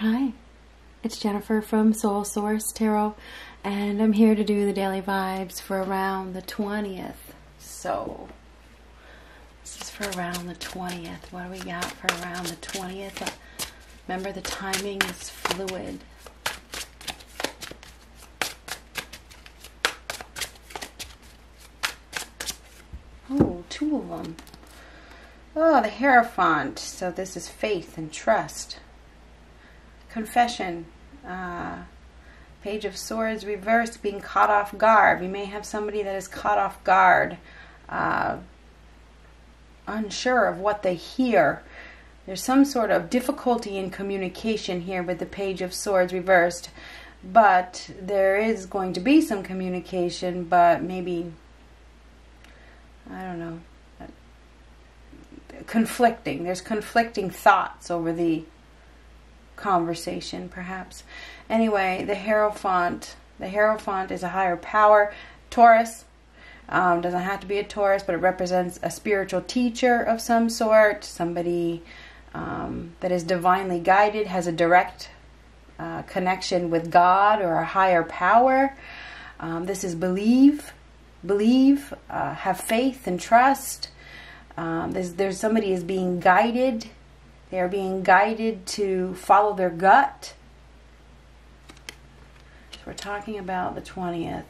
Hi, it's Jennifer from Soul Source Tarot, and I'm here to do the daily vibes for around the 20th. So, this is for around the 20th. What do we got for around the 20th? Remember, the timing is fluid. Oh, two of them. Oh, the Hierophant. So this is faith and trust. Confession. Uh, Page of Swords reversed, being caught off guard. We may have somebody that is caught off guard, uh, unsure of what they hear. There's some sort of difficulty in communication here with the Page of Swords reversed, but there is going to be some communication, but maybe, I don't know, conflicting. There's conflicting thoughts over the conversation, perhaps. Anyway, the Hierophant. The Hierophant is a higher power. Taurus um, doesn't have to be a Taurus, but it represents a spiritual teacher of some sort, somebody um, that is divinely guided, has a direct uh, connection with God or a higher power. Um, this is believe, believe, uh, have faith and trust. Um, there's, there's somebody is being guided they are being guided to follow their gut. So we're talking about the 20th.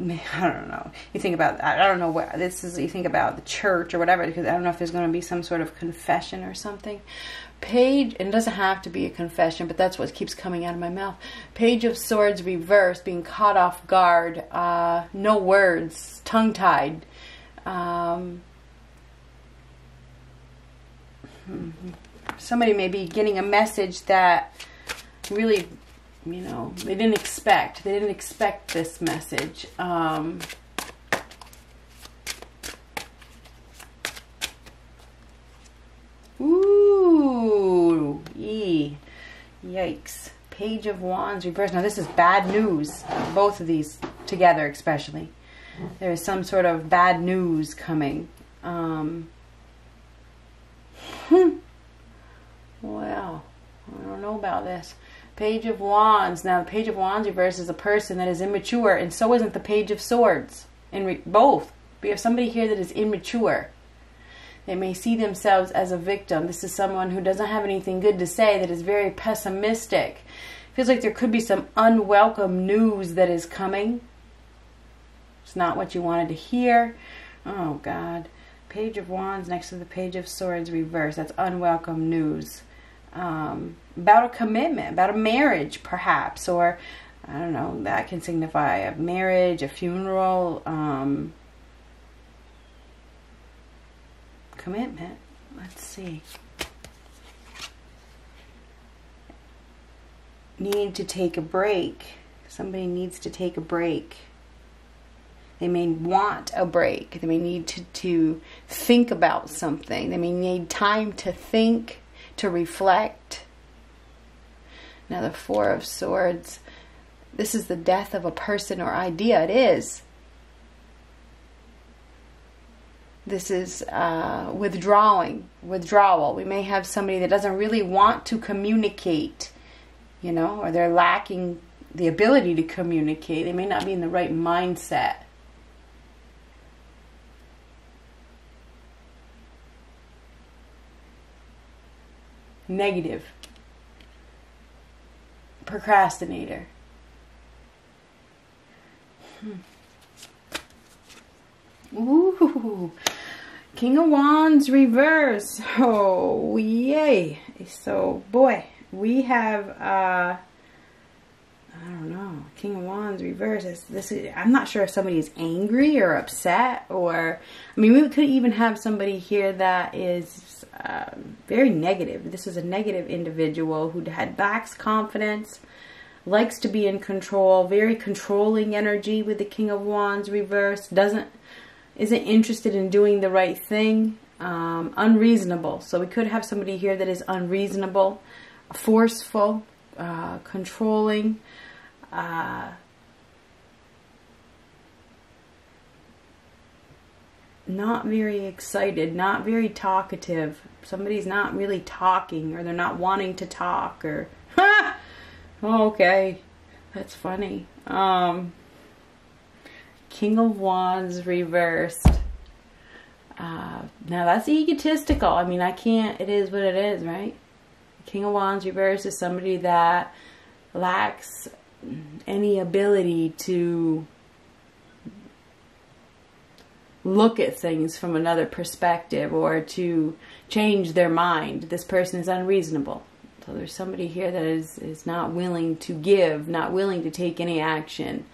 I don't know. You think about, I don't know what this is, you think about the church or whatever, because I don't know if there's going to be some sort of confession or something. Page, and it doesn't have to be a confession, but that's what keeps coming out of my mouth. Page of Swords reversed, being caught off guard, uh, no words, tongue tied. Um, somebody may be getting a message that really, you know, they didn't expect. They didn't expect this message. Um, ooh, yikes. Page of Wands reverse. Now this is bad news. Both of these together, especially. There is some sort of bad news coming. Um. Well, I don't know about this. Page of Wands. Now, the Page of Wands reverse is a person that is immature, and so isn't the Page of Swords. And both. We have somebody here that is immature. They may see themselves as a victim. This is someone who doesn't have anything good to say, that is very pessimistic. Feels like there could be some unwelcome news that is coming. It's not what you wanted to hear. Oh, God. Page of Wands next to the Page of Swords reverse. That's unwelcome news. Um, about a commitment, about a marriage, perhaps, or I don't know, that can signify a marriage, a funeral, um, commitment. Let's see. Need to take a break. Somebody needs to take a break. They may want a break. They may need to, to think about something. They may need time to think, to reflect. Now, the Four of Swords, this is the death of a person or idea. It is. This is uh, withdrawing, withdrawal. We may have somebody that doesn't really want to communicate, you know, or they're lacking the ability to communicate. They may not be in the right mindset. Negative, procrastinator. Hmm. Ooh, King of Wands reverse. Oh, yay. So, boy, we have, uh, I don't know, King of Wands reverse. This, this is, I'm not sure if somebody is angry or upset or, I mean, we could even have somebody here that is very negative. This is a negative individual who had lacks confidence, likes to be in control, very controlling energy with the King of Wands reversed, doesn't isn't interested in doing the right thing, um, unreasonable. So we could have somebody here that is unreasonable, forceful, uh, controlling, uh, not very excited, not very talkative. Somebody's not really talking or they're not wanting to talk or Oh, okay. That's funny. Um, King of Wands reversed. Uh, now that's egotistical. I mean, I can't, it is what it is, right? King of Wands reversed is somebody that lacks any ability to look at things from another perspective or to change their mind. This person is unreasonable. So there's somebody here that is, is not willing to give, not willing to take any action,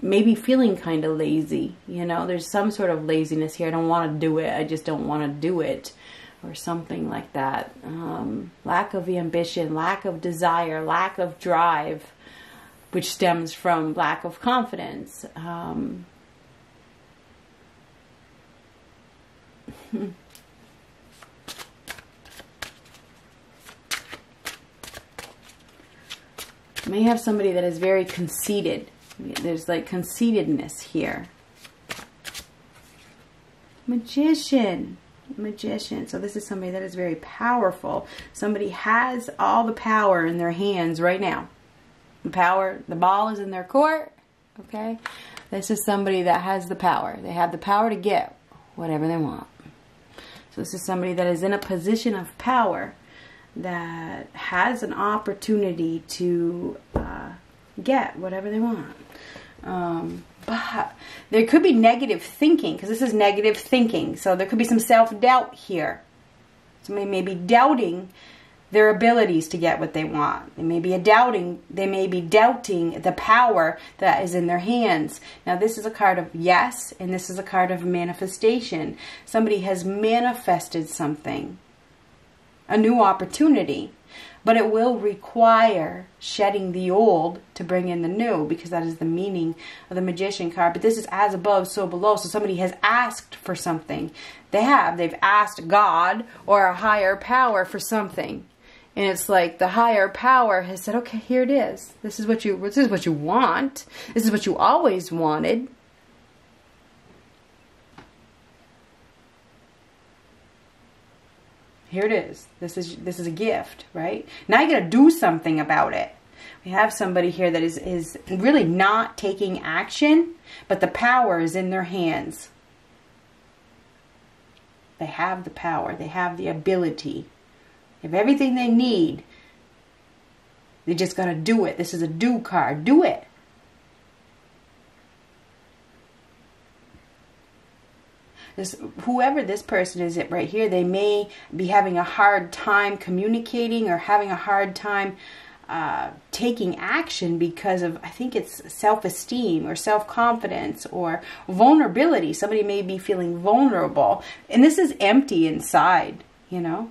maybe feeling kind of lazy. You know, there's some sort of laziness here. I don't want to do it. I just don't want to do it. Or something like that. Um, lack of ambition, lack of desire, lack of drive, which stems from lack of confidence. Um, may have somebody that is very conceited. There's like conceitedness here. Magician. Magician. So this is somebody that is very powerful. Somebody has all the power in their hands right now. The power, the ball is in their court. Okay. This is somebody that has the power. They have the power to get whatever they want. So this is somebody that is in a position of power that has an opportunity to uh, get whatever they want. Um, but there could be negative thinking because this is negative thinking. So there could be some self-doubt here. Somebody may be doubting their abilities to get what they want. They may be doubting, they may be doubting the power that is in their hands. Now this is a card of yes, and this is a card of manifestation. Somebody has manifested something a new opportunity. But it will require shedding the old to bring in the new because that is the meaning of the magician card. But this is as above, so below. So somebody has asked for something. They have. They've asked God or a higher power for something. And it's like the higher power has said, okay, here it is. This is what you this is what you want. This is what you always wanted. Here it is. This is this is a gift, right? Now you got to do something about it. We have somebody here that is is really not taking action, but the power is in their hands. They have the power. They have the ability. Have everything they need. They just got to do it. This is a do card. Do it. this whoever this person is it right here they may be having a hard time communicating or having a hard time uh, taking action because of I think it's self-esteem or self-confidence or vulnerability. Somebody may be feeling vulnerable, and this is empty inside. You know.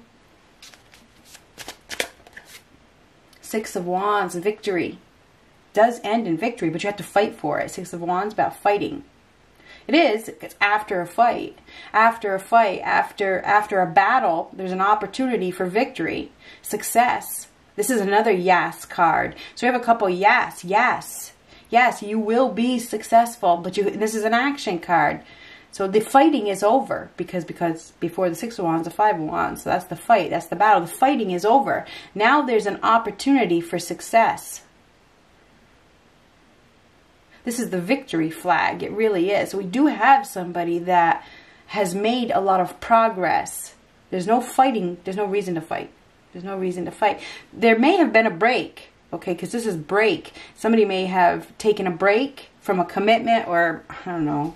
Six of Wands, victory does end in victory, but you have to fight for it. Six of Wands about fighting. It is. It's after a fight. After a fight, after after a battle, there's an opportunity for victory, success. This is another yes card. So we have a couple yes, yes. Yes, you will be successful, but you this is an action card. So the fighting is over because because before the six of wands, the five of wands. So that's the fight. That's the battle. The fighting is over. Now there's an opportunity for success. This is the victory flag. It really is. We do have somebody that has made a lot of progress. There's no fighting. There's no reason to fight. There's no reason to fight. There may have been a break, okay, because this is break. Somebody may have taken a break from a commitment or, I don't know,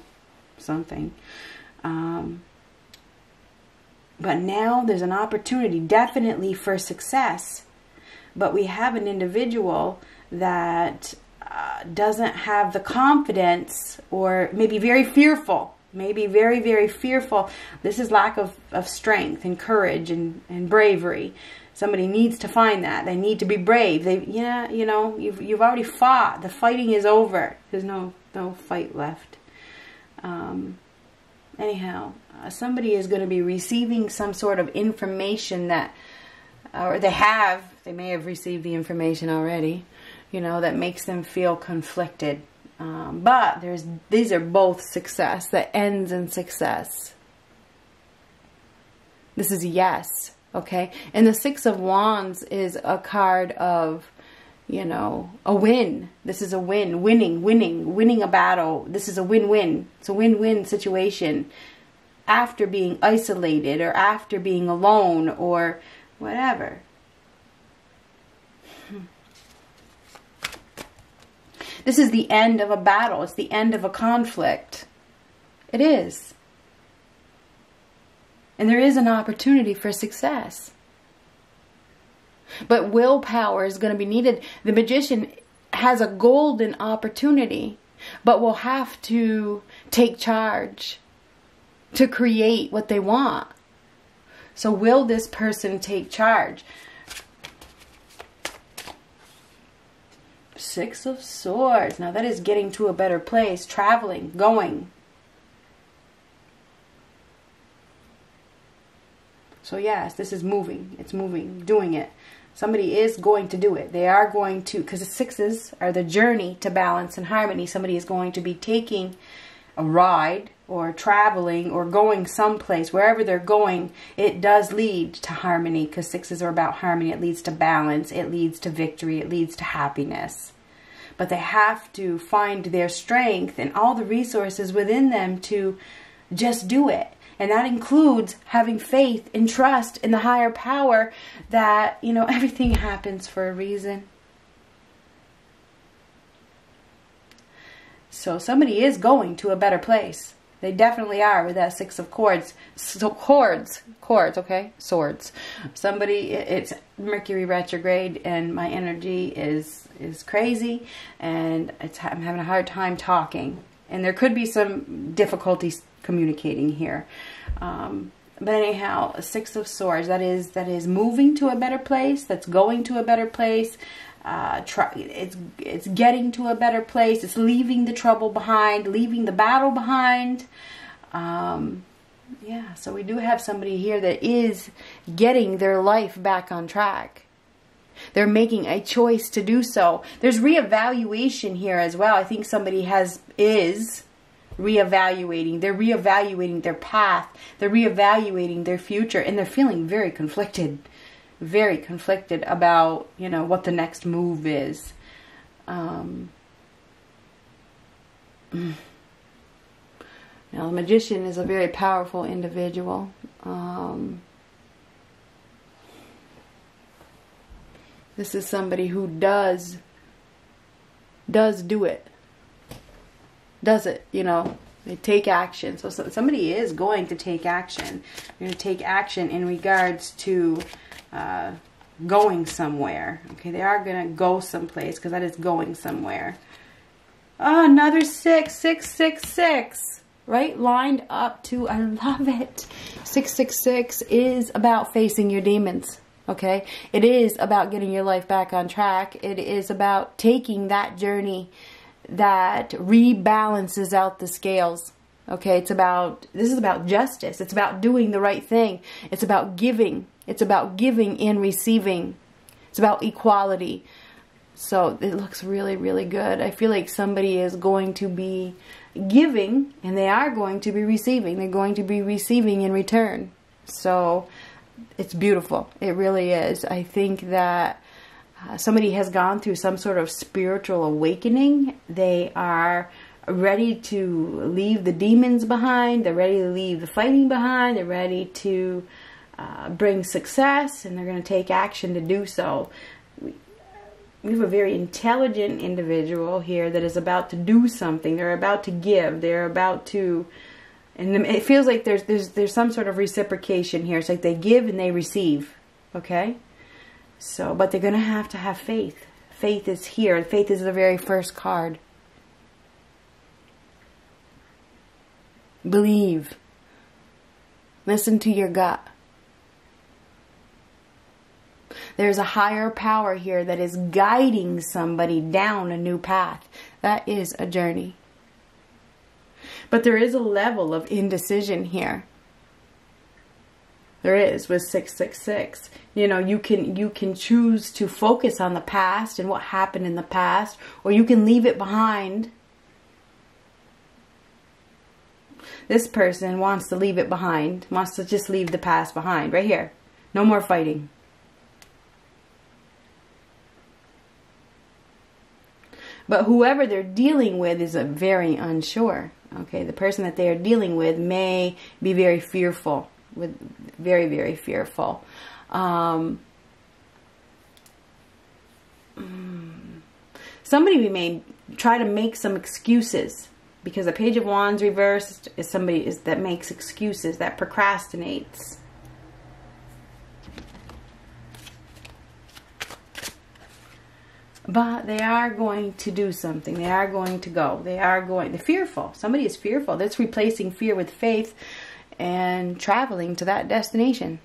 something. Um, but now there's an opportunity definitely for success. But we have an individual that uh, doesn't have the confidence or maybe very fearful maybe very very fearful. This is lack of, of strength and courage and, and bravery. Somebody needs to find that. They need to be brave. They yeah you know you've, you've already fought. The fighting is over. There's no no fight left um, anyhow uh, somebody is going to be receiving some sort of information that or they have they may have received the information already you know, that makes them feel conflicted. Um, but there's these are both success that ends in success. This is yes, okay? And the Six of Wands is a card of, you know, a win. This is a win, winning, winning, winning a battle. This is a win-win. It's a win-win situation after being isolated or after being alone or whatever. Hmm. This is the end of a battle. It's the end of a conflict. It is. And there is an opportunity for success. But willpower is going to be needed. The magician has a golden opportunity, but will have to take charge to create what they want. So, will this person take charge? Six of Swords. Now, that is getting to a better place, traveling, going. So, yes, this is moving. It's moving, doing it. Somebody is going to do it. They are going to, because the sixes are the journey to balance and harmony. Somebody is going to be taking a ride or traveling or going someplace, wherever they're going, it does lead to harmony because sixes are about harmony. It leads to balance. It leads to victory. It leads to happiness. But they have to find their strength and all the resources within them to just do it. And that includes having faith and trust in the higher power that, you know, everything happens for a reason. So somebody is going to a better place. They definitely are with that six of cords. So cords, cords, okay, swords. Somebody, it's Mercury retrograde, and my energy is is crazy, and it's I'm having a hard time talking, and there could be some difficulties communicating here. Um, but anyhow, six of swords. That is that is moving to a better place. That's going to a better place uh, try, it's it's getting to a better place. It's leaving the trouble behind, leaving the battle behind. Um, yeah, so we do have somebody here that is getting their life back on track. They're making a choice to do so. There's reevaluation here as well. I think somebody has is reevaluating. They're reevaluating their path. They're reevaluating their future, and they're feeling very conflicted very conflicted about, you know, what the next move is. Um, now, the magician is a very powerful individual. Um, this is somebody who does does do it does it you know they take action so, so somebody is going to take action You're going to take action in regards to uh, going somewhere. Okay, they are going to go someplace because that is going somewhere. Oh, another six, six, six, six. Right? Lined up to, I love it. 666 is about facing your demons. Okay? It is about getting your life back on track. It is about taking that journey that rebalances out the scales. Okay? It's about, this is about justice. It's about doing the right thing. It's about giving. It's about giving and receiving. It's about equality. So it looks really, really good. I feel like somebody is going to be giving and they are going to be receiving. They're going to be receiving in return. So it's beautiful. It really is. I think that uh, somebody has gone through some sort of spiritual awakening. They are ready to leave the demons behind. They're ready to leave the fighting behind. They're ready to uh, bring success and they're going to take action to do so. We, we have a very intelligent individual here that is about to do something. They're about to give. They're about to, and it feels like there's there's there's some sort of reciprocation here. It's like they give and they receive. Okay, so but they're going to have to have faith. Faith is here. Faith is the very first card. Believe. Listen to your gut. There's a higher power here that is guiding somebody down a new path. That is a journey. But there is a level of indecision here. There is with 666. You know, you can you can choose to focus on the past and what happened in the past or you can leave it behind. This person wants to leave it behind, wants to just leave the past behind right here. No more fighting. But whoever they're dealing with is a very unsure. Okay, the person that they are dealing with may be very fearful, with very very fearful. Um, somebody we may try to make some excuses because the page of wands reversed is somebody is that makes excuses that procrastinates. But they are going to do something. They are going to go. They are going they're fearful. Somebody is fearful. That's replacing fear with faith and traveling to that destination.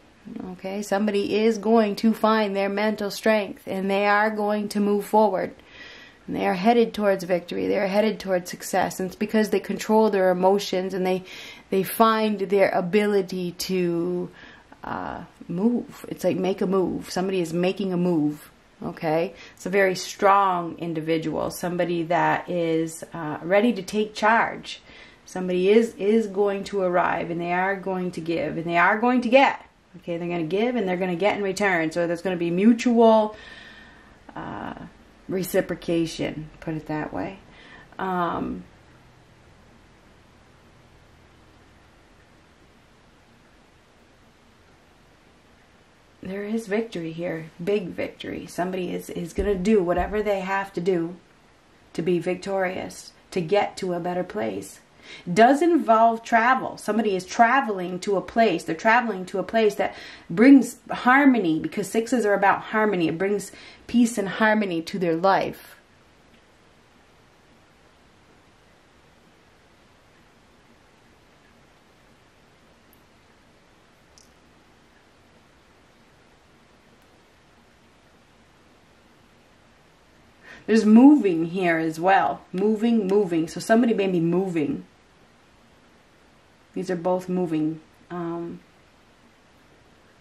Okay somebody is going to find their mental strength and they are going to move forward. And they are headed towards victory. They are headed towards success. And it's because they control their emotions and they they find their ability to uh, move. It's like make a move. Somebody is making a move. Okay? It's a very strong individual. Somebody that is uh, ready to take charge somebody is is going to arrive and they are going to give and they are going to get okay they're going to give and they're going to get in return so there's going to be mutual uh, reciprocation put it that way um, there is victory here, big victory. Somebody is, is going to do whatever they have to do to be victorious, to get to a better place. Does involve travel. Somebody is traveling to a place. They're traveling to a place that brings harmony because sixes are about harmony. It brings peace and harmony to their life. There's moving here as well. Moving, moving. So somebody may be moving. These are both moving. Um,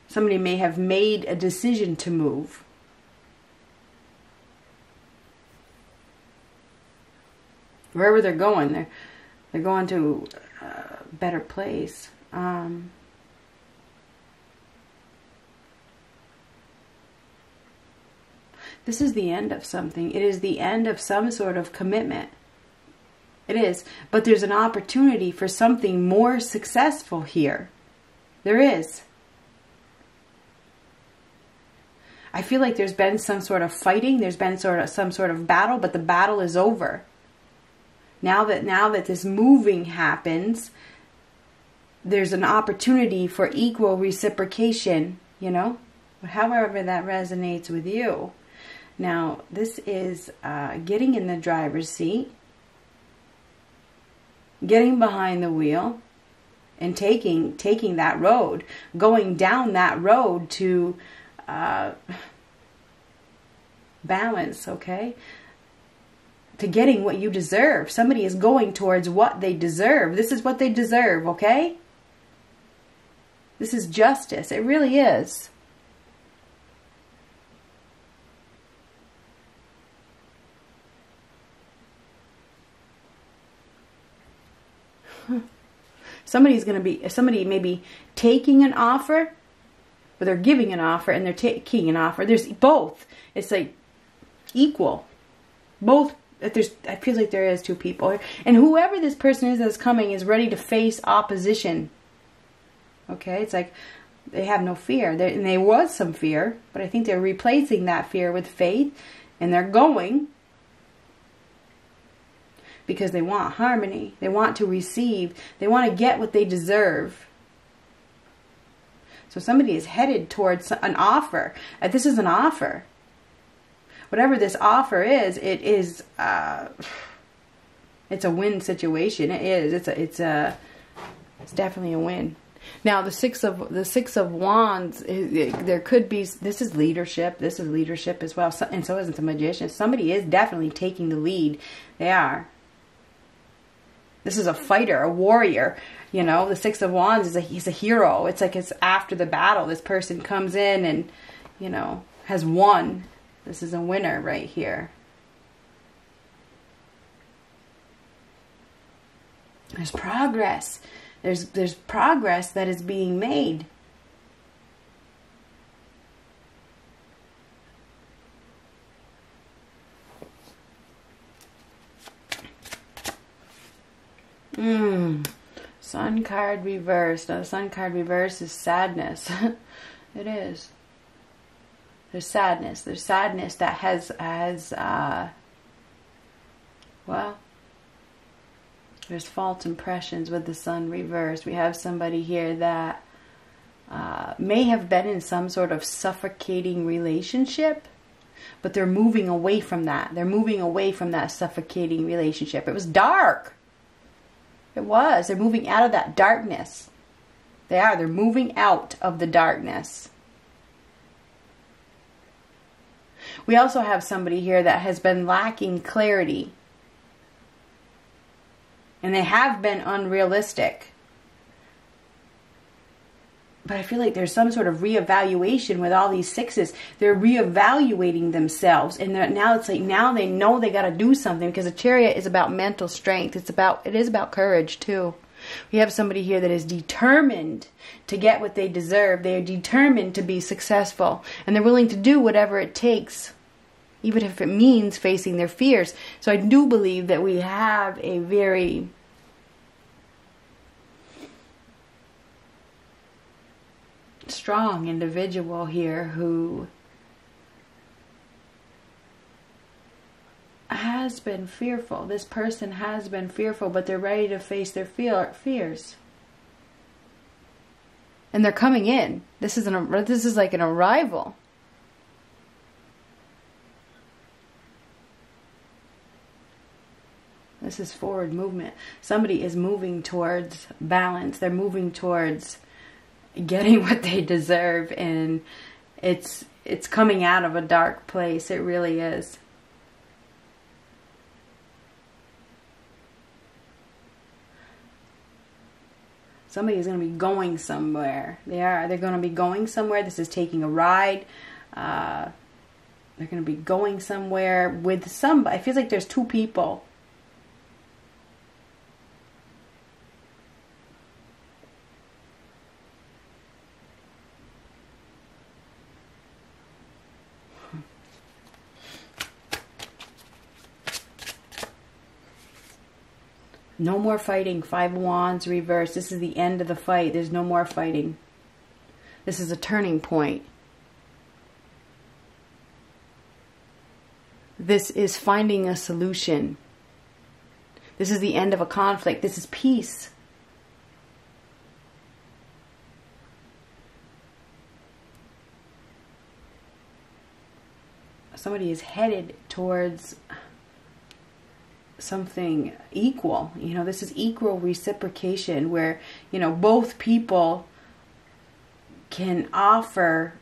somebody may have made a decision to move. Wherever they're going, they're, they're going to a better place. Um, This is the end of something. It is the end of some sort of commitment. It is. But there's an opportunity for something more successful here. There is. I feel like there's been some sort of fighting, there's been sort of some sort of battle, but the battle is over. Now that now that this moving happens, there's an opportunity for equal reciprocation, you know? However that resonates with you. Now, this is uh, getting in the driver's seat, getting behind the wheel, and taking taking that road, going down that road to uh, balance. Okay, to getting what you deserve. Somebody is going towards what they deserve. This is what they deserve. Okay. This is justice. It really is. Somebody's going to be, somebody may be taking an offer, but they're giving an offer and they're taking an offer. There's both. It's like equal. Both, there's, I feel like there is two people. And whoever this person is that's coming is ready to face opposition. Okay? It's like they have no fear. There, and there was some fear, but I think they're replacing that fear with faith and they're going because they want harmony. They want to receive. They want to get what they deserve. So somebody is headed towards an offer. Uh, this is an offer. Whatever this offer is, it is. Uh, it's a win situation. It is. It's a. It's a. It's definitely a win. Now the six of the six of wands, there could be. This is leadership. This is leadership as well, and so isn't the magician. Somebody is definitely taking the lead. They are. This is a fighter, a warrior. You know, the Six of Wands is a he's a hero. It's like it's after the battle. This person comes in and, you know, has won. This is a winner right here. There's progress. There's there's progress that is being made. Mm. Sun card reversed. Now the sun card reversed is sadness. it is. There's sadness. There's sadness that has has uh well there's false impressions with the sun reversed. We have somebody here that uh, may have been in some sort of suffocating relationship, but they're moving away from that. They're moving away from that suffocating relationship. It was dark. It was. They're moving out of that darkness. They are. They're moving out of the darkness. We also have somebody here that has been lacking clarity. And they have been unrealistic but I feel like there's some sort of reevaluation with all these sixes. They're reevaluating themselves, and now it's like now they know they got to do something because a chariot is about mental strength. It's about it is about courage too. We have somebody here that is determined to get what they deserve. They are determined to be successful, and they're willing to do whatever it takes, even if it means facing their fears. So I do believe that we have a very strong individual here who has been fearful. This person has been fearful, but they're ready to face their fear, fears. And they're coming in. This is an this is like an arrival. This is forward movement. Somebody is moving towards balance. They're moving towards getting what they deserve and it's it's coming out of a dark place. It really is. Somebody is going to be going somewhere. They are. They're going to be going somewhere. This is taking a ride. Uh, they're going to be going somewhere with some i feel like there's two people No more fighting. Five Wands reversed. This is the end of the fight. There's no more fighting. This is a turning point. This is finding a solution. This is the end of a conflict. This is peace. Somebody is headed towards something equal. You know, this is equal reciprocation where, you know, both people can offer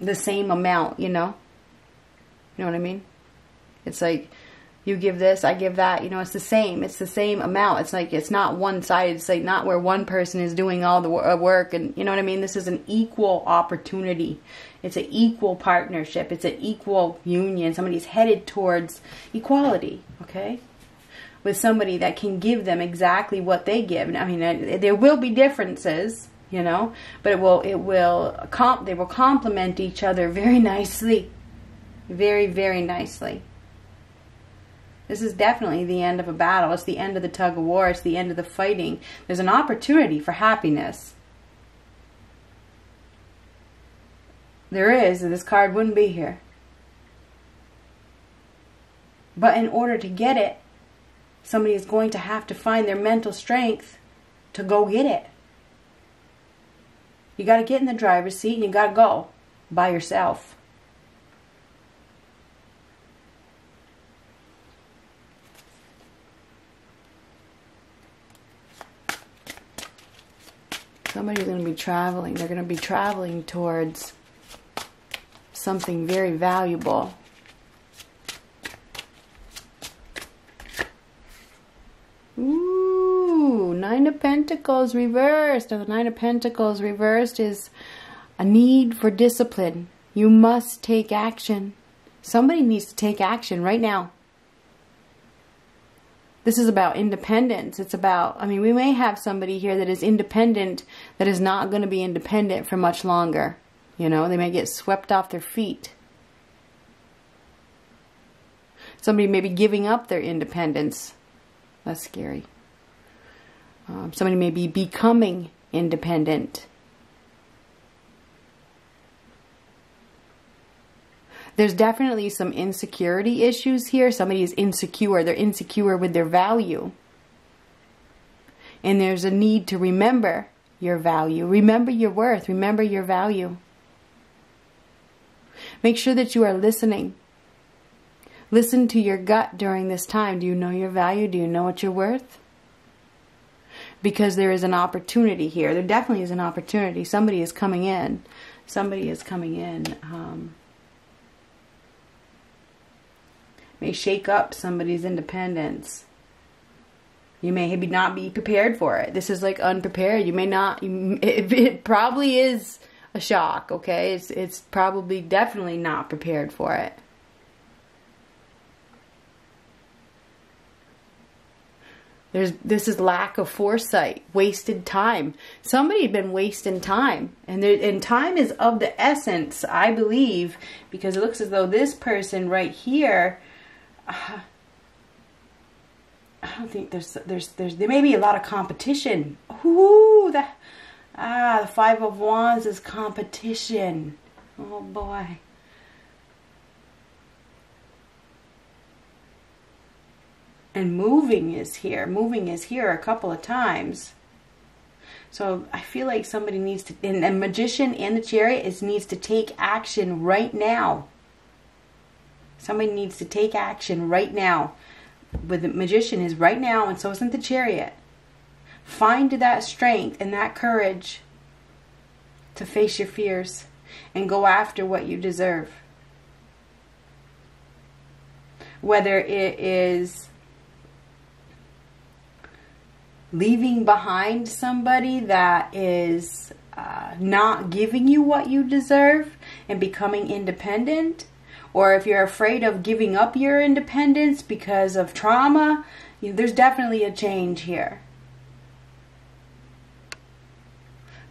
the same amount, you know? You know what I mean? It's like you give this, I give that. You know, it's the same. It's the same amount. It's like it's not one sided. It's like not where one person is doing all the uh, work, and you know what I mean. This is an equal opportunity. It's an equal partnership. It's an equal union. Somebody's headed towards equality. Okay, with somebody that can give them exactly what they give. I mean, uh, there will be differences, you know, but it will it will comp they will complement each other very nicely, very very nicely. This is definitely the end of a battle. It's the end of the tug of war. It's the end of the fighting. There's an opportunity for happiness. There is, this card wouldn't be here. But in order to get it, somebody is going to have to find their mental strength to go get it. You got to get in the driver's seat and you got to go by yourself. Somebody's going to be traveling. They're going to be traveling towards something very valuable. Ooh, Nine of Pentacles reversed. The Nine of Pentacles reversed is a need for discipline. You must take action. Somebody needs to take action right now. This is about independence. It's about, I mean, we may have somebody here that is independent that is not going to be independent for much longer. You know, they may get swept off their feet. Somebody may be giving up their independence. That's scary. Um, somebody may be becoming independent. There's definitely some insecurity issues here. Somebody is insecure. They're insecure with their value. And there's a need to remember your value. Remember your worth. Remember your value. Make sure that you are listening. Listen to your gut during this time. Do you know your value? Do you know what you're worth? Because there is an opportunity here. There definitely is an opportunity. Somebody is coming in. Somebody is coming in. Um, may shake up somebody's independence. You may not be prepared for it. This is like unprepared. You may not. It, it probably is a shock. Okay, it's it's probably definitely not prepared for it. There's this is lack of foresight, wasted time. Somebody had been wasting time, and there, and time is of the essence, I believe, because it looks as though this person right here. Uh, I don't think there's there's there's there may be a lot of competition. Ooh, ah, the five of wands is competition. Oh boy. And moving is here. Moving is here a couple of times. So I feel like somebody needs to, and the magician and the chariot is needs to take action right now. Somebody needs to take action right now with the magician is right now, and so isn't the chariot. Find that strength and that courage to face your fears and go after what you deserve. Whether it is leaving behind somebody that is uh, not giving you what you deserve and becoming independent or if you're afraid of giving up your independence because of trauma, you know, there's definitely a change here.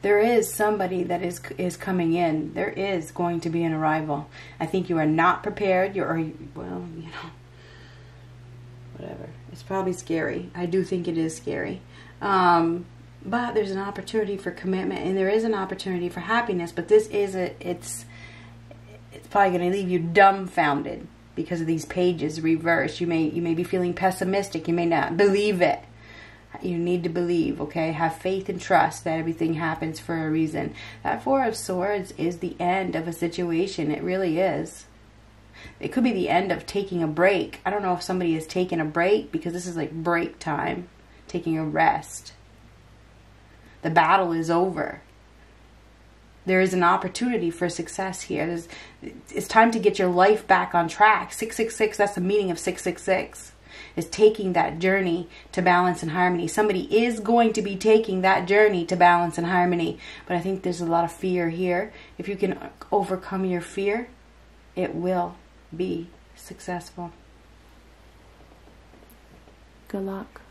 There is somebody that is is coming in. There is going to be an arrival. I think you are not prepared. You're, well, you know, whatever. It's probably scary. I do think it is scary. Um, but there's an opportunity for commitment and there is an opportunity for happiness. But this is a, it's probably going to leave you dumbfounded because of these pages reversed. You may you may be feeling pessimistic. You may not believe it. You need to believe, okay? Have faith and trust that everything happens for a reason. That Four of Swords is the end of a situation. It really is. It could be the end of taking a break. I don't know if somebody is taking a break because this is like break time, taking a rest. The battle is over there is an opportunity for success here. There's, it's time to get your life back on track. 666, that's the meaning of 666, is taking that journey to balance and harmony. Somebody is going to be taking that journey to balance and harmony. But I think there's a lot of fear here. If you can overcome your fear, it will be successful. Good luck.